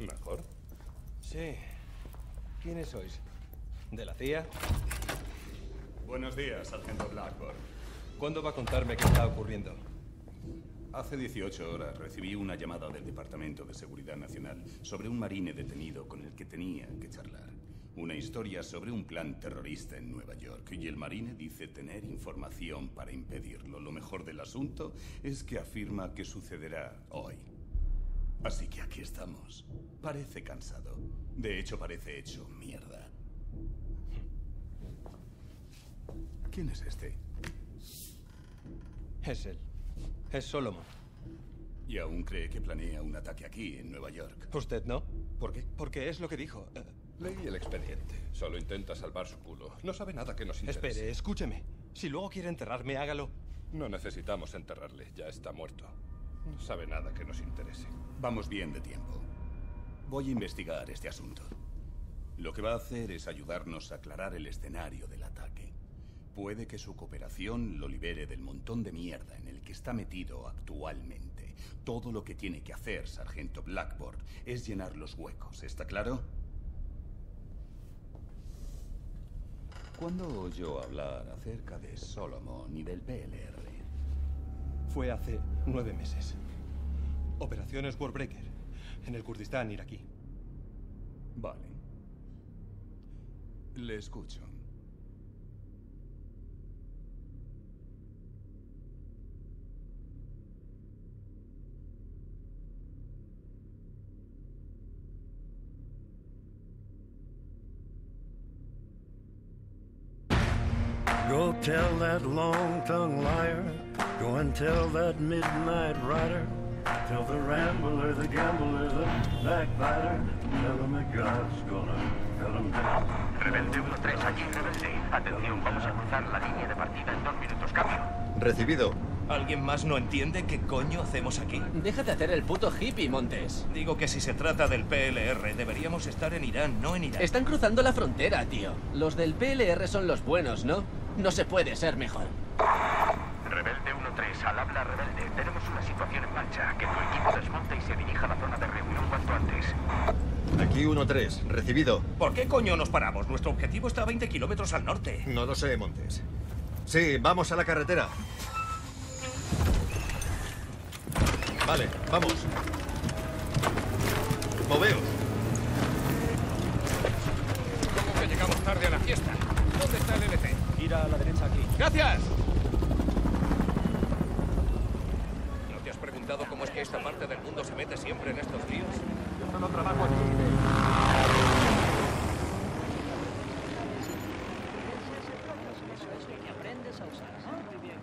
¿Mejor? Sí. ¿Quiénes sois? ¿De la CIA? Buenos días, sargento Blackburn. ¿Cuándo va a contarme qué está ocurriendo? Hace 18 horas recibí una llamada del Departamento de Seguridad Nacional sobre un marine detenido con el que tenía que charlar. Una historia sobre un plan terrorista en Nueva York y el marine dice tener información para impedirlo. Lo mejor del asunto es que afirma que sucederá hoy. Así que aquí estamos. Parece cansado. De hecho, parece hecho mierda. ¿Quién es este? Es él. Es Solomon. ¿Y aún cree que planea un ataque aquí, en Nueva York? ¿Usted no? ¿Por qué? Porque es lo que dijo. Eh, Leí el expediente. Solo intenta salvar su culo. No sabe nada que nos interese. espere, escúcheme. Si luego quiere enterrarme, hágalo. No necesitamos enterrarle. Ya está muerto. No sabe nada que nos interese. Vamos bien de tiempo. Voy a investigar este asunto. Lo que va a hacer es ayudarnos a aclarar el escenario del ataque. Puede que su cooperación lo libere del montón de mierda en el que está metido actualmente. Todo lo que tiene que hacer, Sargento Blackboard, es llenar los huecos. ¿Está claro? ¿Cuándo oyó hablar acerca de Solomon y del PLR? fue hace nueve meses. Operaciones Warbreaker, en el Kurdistán iraquí. Vale. Le escucho. Go and tell that midnight rider. Tell the rambler, the gambler, the backbiter. Tell him that God's gonna cut him. Rebelde 1-3, aquí Rebelde. Atención, vamos a cruzar la línea de partida en dos minutos. Cambio. Recibido. ¿Alguien más no entiende qué coño hacemos aquí? Deja de hacer el puto hippie, Montes. Digo que si se trata del PLR, deberíamos estar en Irán, no en Irak. Están cruzando la frontera, tío. Los del PLR son los buenos, ¿no? No se puede ser mejor. Rebelde 1-3, al habla Rebelde. Tenemos una situación en marcha. Que tu equipo desmonte y se dirija a la zona de reunión cuanto antes. Aquí 1-3. Recibido. ¿Por qué coño nos paramos? Nuestro objetivo está a 20 kilómetros al norte. No lo sé, Montes. Sí, vamos a la carretera. Vale, vamos. Moveos. ¿Cómo que llegamos tarde a la fiesta? ¿Dónde está el LT? Gira a la derecha aquí. ¡Gracias! ¿No te has preguntado cómo es que esta se mete siempre en estos líos? Yo no trabajo aquí.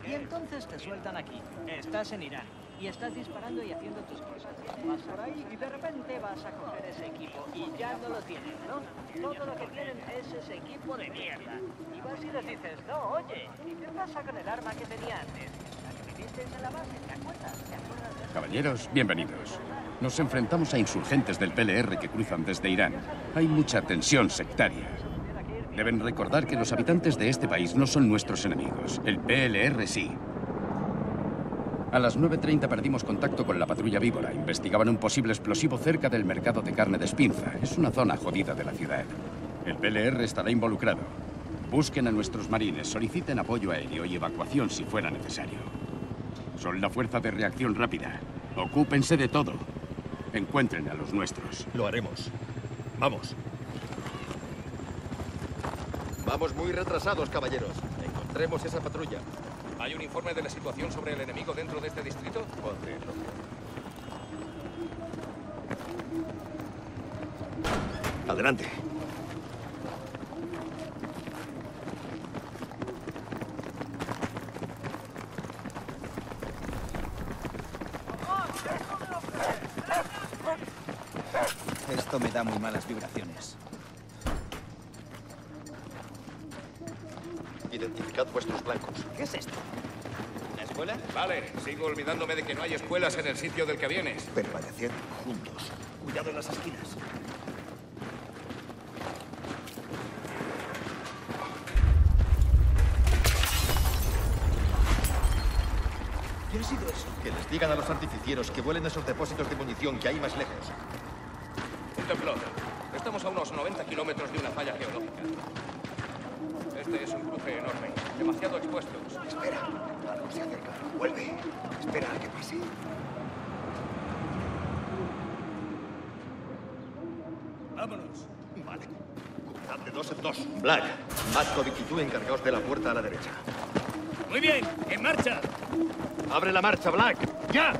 Y entonces te sueltan aquí. Estás en Irán y estás disparando y haciendo tus cosas. Vas por ahí y de repente vas a coger ese equipo y ya no lo tienen, ¿no? Todo lo que tienen es ese equipo de mierda. Y vas y les dices, no, oye, ¿y qué pasa con el arma que tenía antes? La que me disteis en la base, ¿te acuerdas? ¿Te acuerdas de esa? Caballeros, bienvenidos. Nos enfrentamos a insurgentes del PLR que cruzan desde Irán. Hay mucha tensión sectaria. Deben recordar que los habitantes de este país no son nuestros enemigos. El PLR sí. A las 9.30 perdimos contacto con la patrulla víbora. Investigaban un posible explosivo cerca del mercado de carne de Espinza. Es una zona jodida de la ciudad. El PLR estará involucrado. Busquen a nuestros marines, soliciten apoyo aéreo y evacuación si fuera necesario. Son la fuerza de reacción rápida. Ocúpense de todo. Encuentren a los nuestros. Lo haremos. Vamos. Vamos muy retrasados, caballeros. Encontremos esa patrulla. ¿Hay un informe de la situación sobre el enemigo dentro de este distrito? Adelante. Esto me da muy malas vibraciones. Identificad vuestros blancos. ¿Qué es esto? ¿La escuela? Vale, sigo olvidándome de que no hay escuelas en el sitio del que vienes. Permaneced juntos. Cuidado en las esquinas. ¿Qué ha sido eso? Que les digan a los artificieros que vuelen esos depósitos de munición que hay más lejos. Temblor. Estamos a unos 90 kilómetros de una falla geológica. Este es un cruce enorme. Demasiado expuestos. Espera. Algo se acerca. Vuelve. Espera a que pase. Vámonos. Vale. Cruzad de dos en dos. Black, Matkovic y tú encargaos de la puerta a la derecha. Muy bien, en marcha. ¡Abre la marcha, Black! ¡Ya!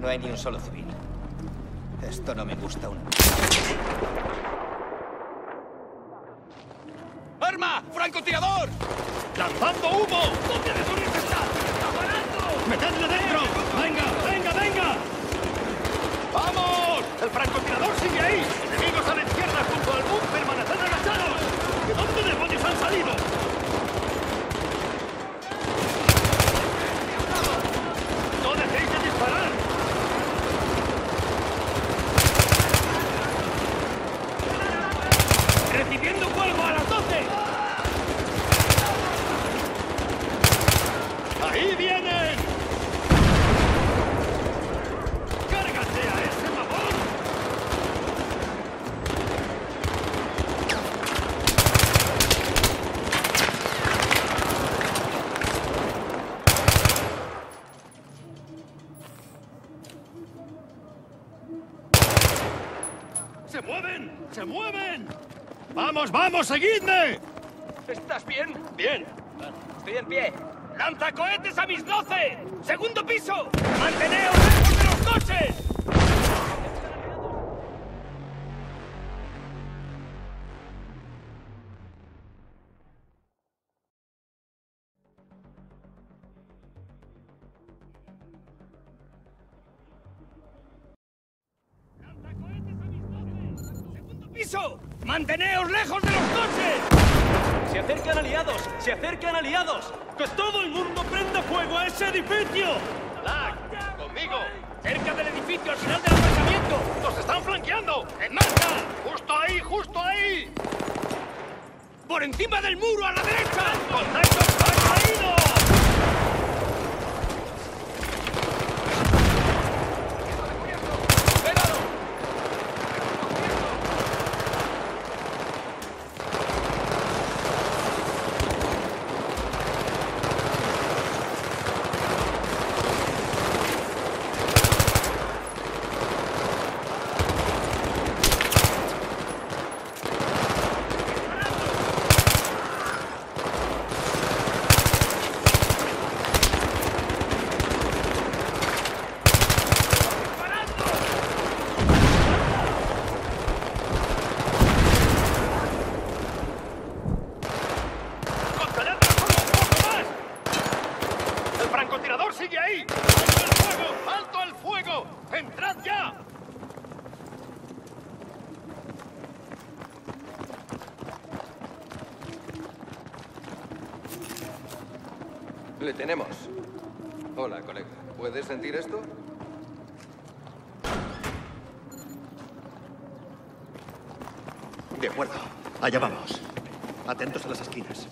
No hay ni un solo civil. Esto no me gusta un... ¡Arma! ¡Francotirador! ¡Lanzando humo! ¿Dónde demonios está? ¡Metedle dentro! ¡Venga, venga, venga! ¡Vamos! ¡El francotirador sigue ahí! ¡Enemigos a la izquierda junto al boom! ¿De dónde demonios han salido? ¡No dejéis de disparar! ¡Recibiendo fuego a las 12! ¡Ahí vienen! ¡Cárgate a ese mamón! ¡Se mueven! ¡Se mueven! ¡Vamos, vamos, seguidme! ¿Estás bien? Bien. Estoy en pie. ¡Lanza cohetes a mis 12! ¡Segundo piso! ¡Manteneos lejos de los coches! ¡Manteneos lejos de los coches! ¡Se acercan aliados! ¡Se acercan aliados! ¡Que todo el mundo prenda fuego a ese edificio! ¡Black! ¡Conmigo! ¡Cerca del edificio, al final del aparcamiento! ¡Nos están flanqueando! ¡En marcha! ¡Justo ahí, justo ahí! ¡Por encima del muro, a la derecha! ¡Contacto! ¡Ha caído! ¡El francotirador sigue ahí! ¡Alto el fuego! ¡Alto el fuego! ¡Entrad ya! Le tenemos. Hola, colega. ¿Puedes sentir esto? De acuerdo. Allá vamos. Atentos a las esquinas.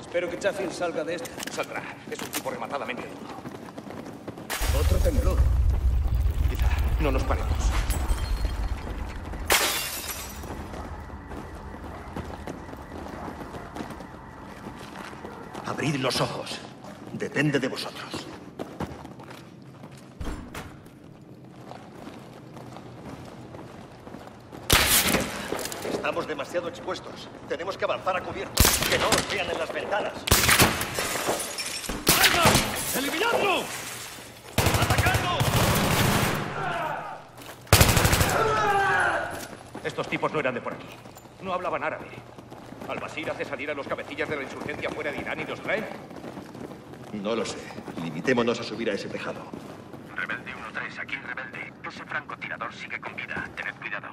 Espero que Chaffin salga de esta. Saldrá. Es un tipo rematadamente duro. Otro temblor. Quizá no nos paremos. Abrid los ojos. Depende de vosotros. Estamos demasiado expuestos. Tenemos que avanzar a cubierto. Que no nos vean en las ventanas. ¡Alga! ¡Eliminadlo! ¡Atacadlo! Estos tipos no eran de por aquí. No hablaban árabe. ¿Al-Basir hace salir a los cabecillas de la insurgencia fuera de Irán y los trae? No lo sé. Limitémonos a subir a ese tejado. Rebelde 1-3, aquí Rebelde. Ese francotirador sigue con vida. Tened cuidado.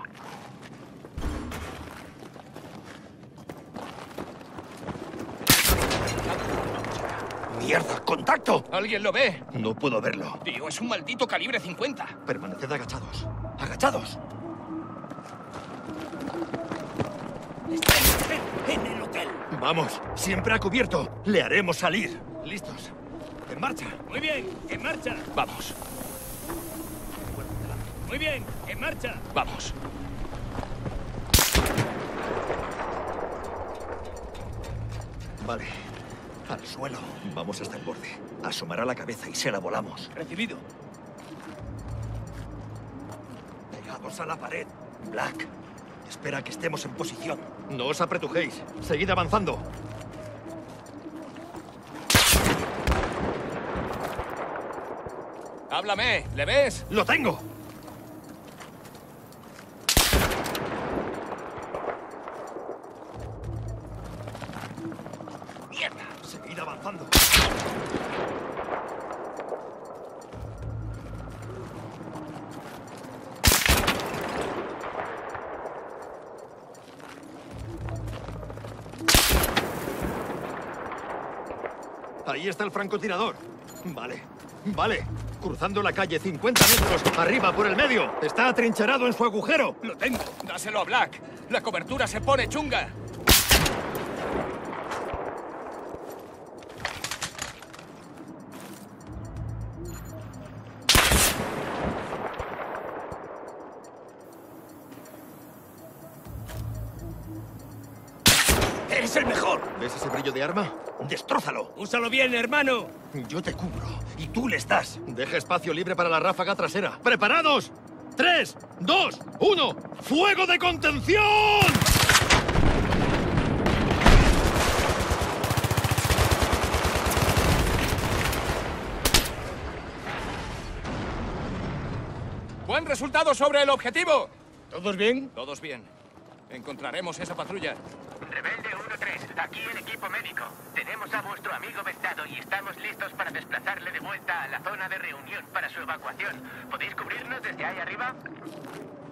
¡Mierda! ¡Contacto! ¿Alguien lo ve? No puedo verlo. Tío, es un maldito calibre 50. Permaneced agachados. ¡Agachados! Está en, en el hotel. Vamos, siempre a cubierto. Le haremos salir. ¿Listos? ¡En marcha! Muy bien, en marcha. Vamos. Muy bien, en marcha. Vamos. Vale. Al suelo. Vamos hasta el borde. Asomará la cabeza y se la volamos. Recibido. Pegados a la pared. Black. Espera que estemos en posición. No os apretujéis. Seguid avanzando. Háblame, ¿le ves? ¡Lo tengo! Ahí está el francotirador. Vale, vale. Cruzando la calle 50 metros, arriba por el medio. Está atrincherado en su agujero. Lo tengo. Dáselo a Black. La cobertura se pone chunga. ¿Ves ese brillo de arma? ¡Destrózalo! ¡Úsalo bien, hermano! Yo te cubro y tú le estás. Deja espacio libre para la ráfaga trasera. ¡Preparados! ¡Tres! ¡Dos! ¡Uno! ¡Fuego de contención! Buen resultado sobre el objetivo. ¿Todos bien? Todos bien. Encontraremos esa patrulla. Rebelde 1-3, aquí el equipo médico. Tenemos a vuestro amigo vestado y estamos listos para desplazarle de vuelta a la zona de reunión para su evacuación. ¿Podéis cubrirnos desde ahí arriba?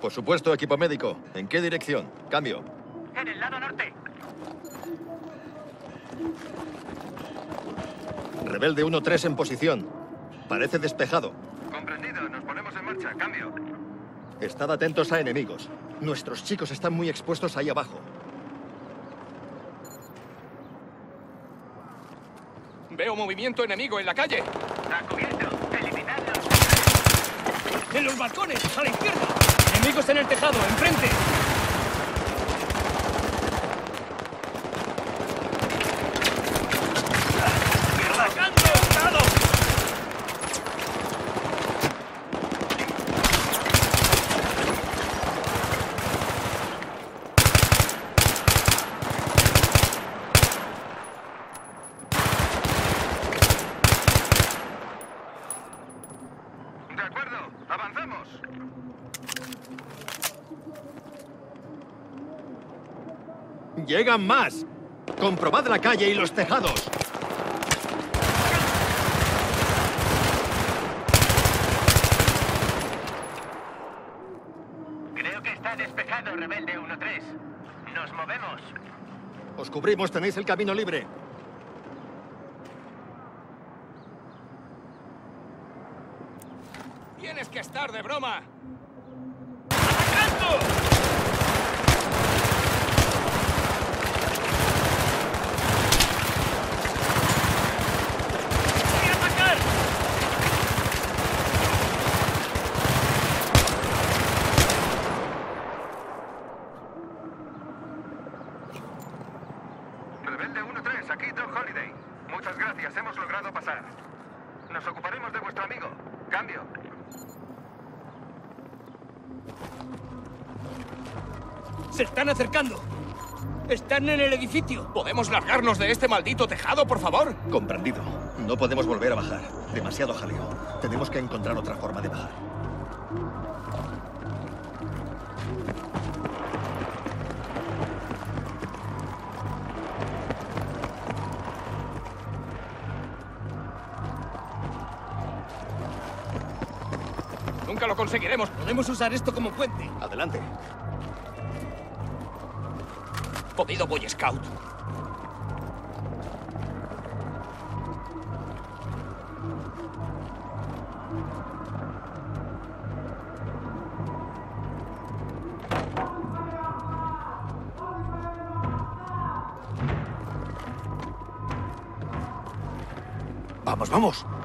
Por supuesto, equipo médico. ¿En qué dirección? Cambio. En el lado norte. Rebelde 1-3 en posición. Parece despejado. Comprendido, nos ponemos en marcha. Cambio. Estad atentos a enemigos. Nuestros chicos están muy expuestos ahí abajo. Veo movimiento enemigo en la calle. A cubierto. Eliminadlos. ¡En los balcones! ¡A la izquierda! ¡Enemigos en el tejado! ¡Enfrente! ¡Atacando! ¡Tejado! De acuerdo, avancemos. ¡Llegan más! Comprobad la calle y los tejados. Creo que está despejado, Rebelde 1-3. Nos movemos. Os cubrimos, tenéis el camino libre. Tienes que estar de broma. ¡Voy a atacar! Rebelde 1-3, aquí Doc Holiday. Muchas gracias, hemos logrado pasar. Nos ocuparemos de vuestro amigo. Cambio. ¡Se están acercando! ¡Están en el edificio! ¿Podemos largarnos de este maldito tejado, por favor? Comprendido. No podemos volver a bajar. Demasiado jaleo. Tenemos que encontrar otra forma de bajar. Nunca lo conseguiremos. Podemos usar esto como puente. Adelante. Podido Boy Scout. Vamos, vamos.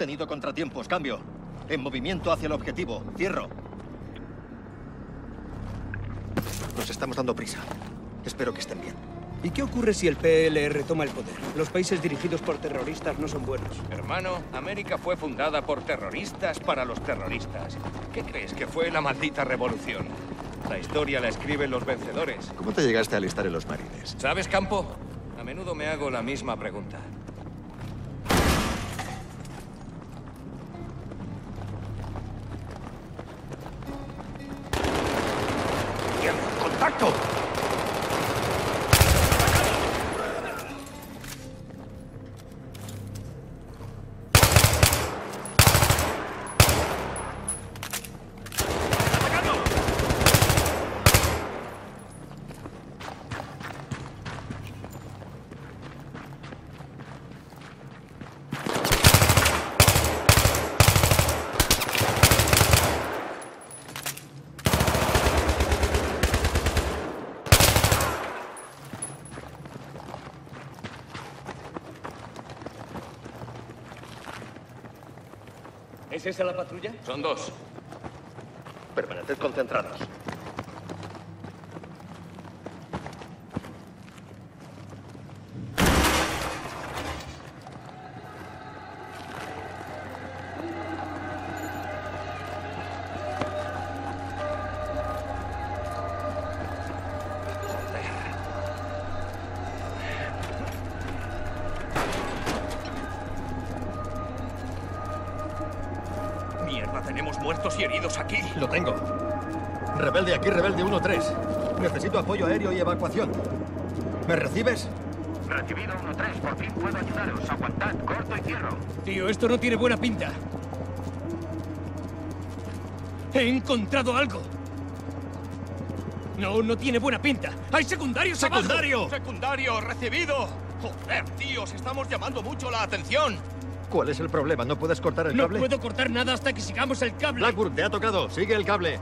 Tenido contratiempos. Cambio. En movimiento hacia el objetivo. Cierro. Nos estamos dando prisa. Espero que estén bien. ¿Y qué ocurre si el PLR toma el poder? Los países dirigidos por terroristas no son buenos. Hermano, América fue fundada por terroristas para los terroristas. ¿Qué crees que fue la maldita revolución? La historia la escriben los vencedores. ¿Cómo te llegaste a alistar en los marines? ¿Sabes, Campo? A menudo me hago la misma pregunta. ¿Es esa la patrulla? Son dos. Permaneced concentrados. ¿Me recibes? Recibido 1-3, por fin puedo ayudaros. Aguantad, corto y cierro. Tío, esto no tiene buena pinta. He encontrado algo. No, no tiene buena pinta. ¡Hay secundarios abajo! ¡Secundario! ¡Secundario! ¡Recibido! Joder, tíos, estamos llamando mucho la atención. ¿Cuál es el problema? ¿No puedes cortar el No cable? puedo cortar nada hasta que sigamos el cable. Blackburn, te ha tocado. Sigue el cable.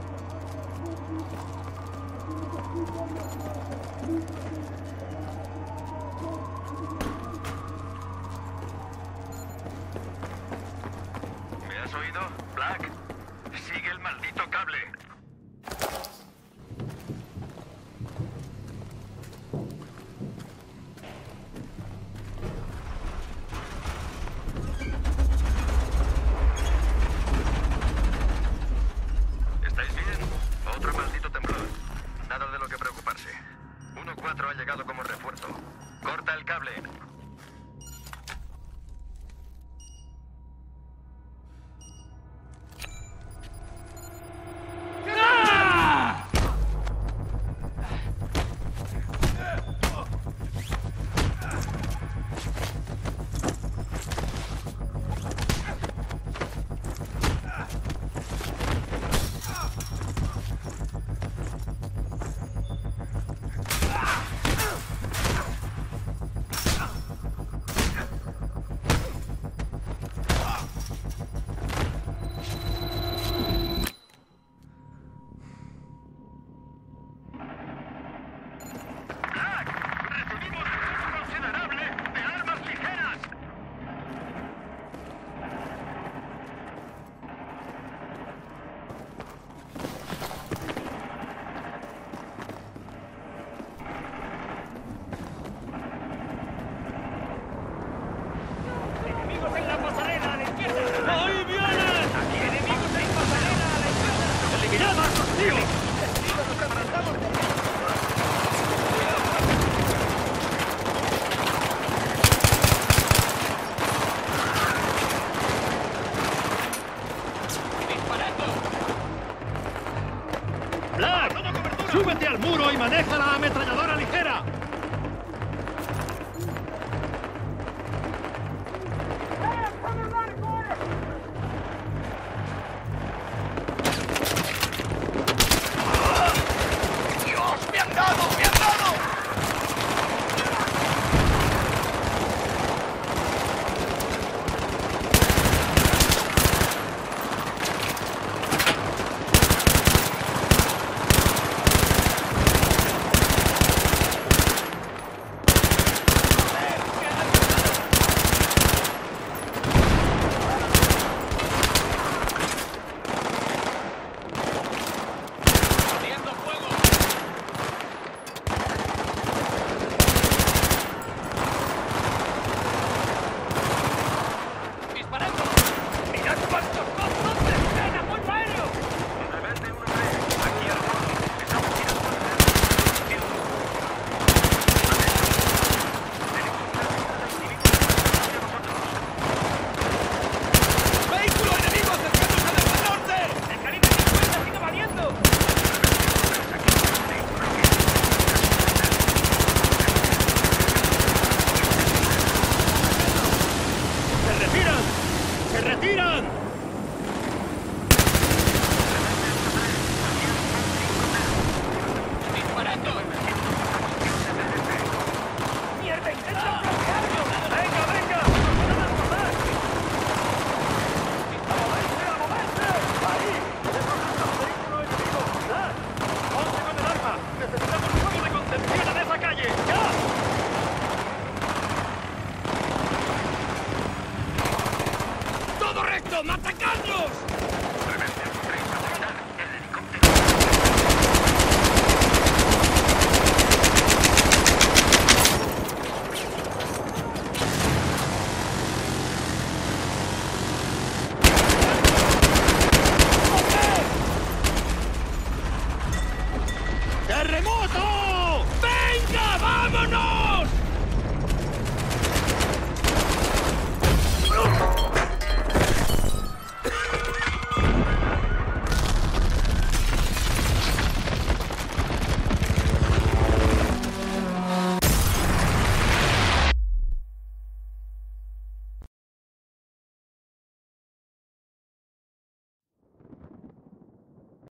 ¡Tom,